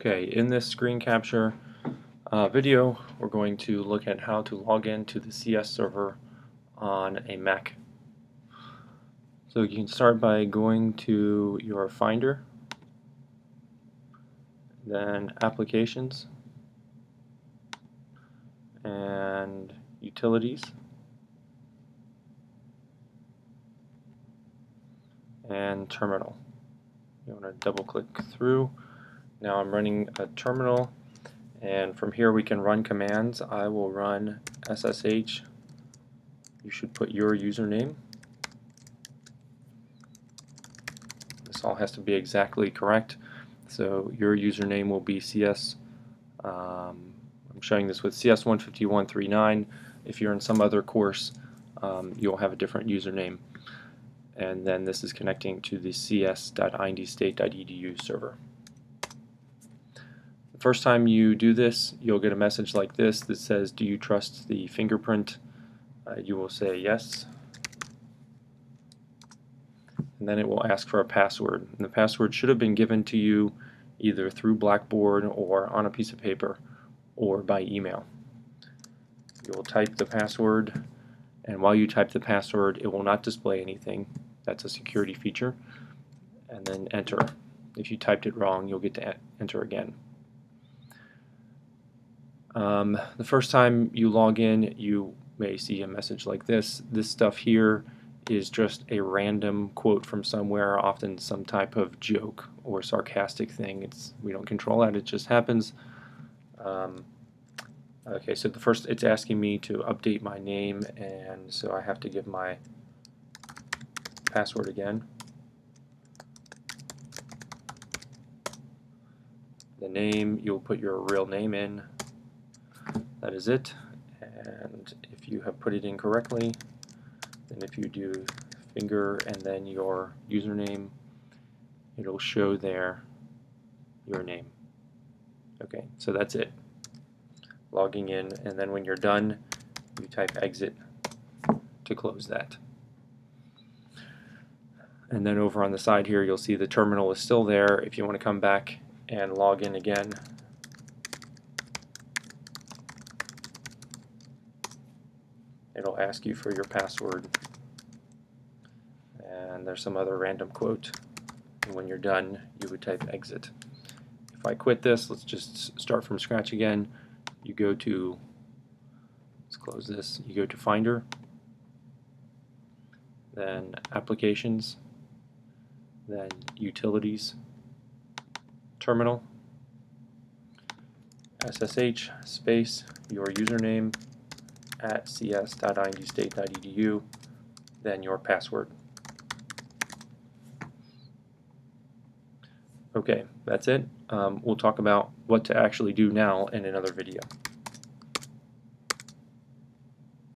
Okay, in this screen capture uh, video, we're going to look at how to log in to the CS server on a Mac. So you can start by going to your Finder, then Applications, and Utilities, and Terminal. You want to double click through. Now I'm running a terminal and from here we can run commands. I will run SSH. You should put your username. This all has to be exactly correct. So your username will be CS. Um, I'm showing this with CS15139. If you're in some other course, um, you'll have a different username. And then this is connecting to the cs.indstate.edu server. First time you do this, you'll get a message like this that says, do you trust the fingerprint? Uh, you will say yes. And then it will ask for a password. And the password should have been given to you either through Blackboard or on a piece of paper or by email. You will type the password and while you type the password it will not display anything. That's a security feature. And then enter. If you typed it wrong you'll get to enter again. Um, the first time you log in, you may see a message like this. This stuff here is just a random quote from somewhere, often some type of joke or sarcastic thing. It's We don't control that, it just happens. Um, okay, so the first, it's asking me to update my name, and so I have to give my password again. The name, you'll put your real name in, that is it. And if you have put it in correctly then if you do finger and then your username it'll show there your name. Okay so that's it. Logging in and then when you're done you type exit to close that. And then over on the side here you'll see the terminal is still there. If you want to come back and log in again it'll ask you for your password. And there's some other random quote. And when you're done you would type exit. If I quit this let's just start from scratch again. You go to let's close this. You go to Finder. Then Applications. Then Utilities. Terminal. SSH space your username at cs.indstate.edu, then your password. Okay, that's it. Um, we'll talk about what to actually do now in another video.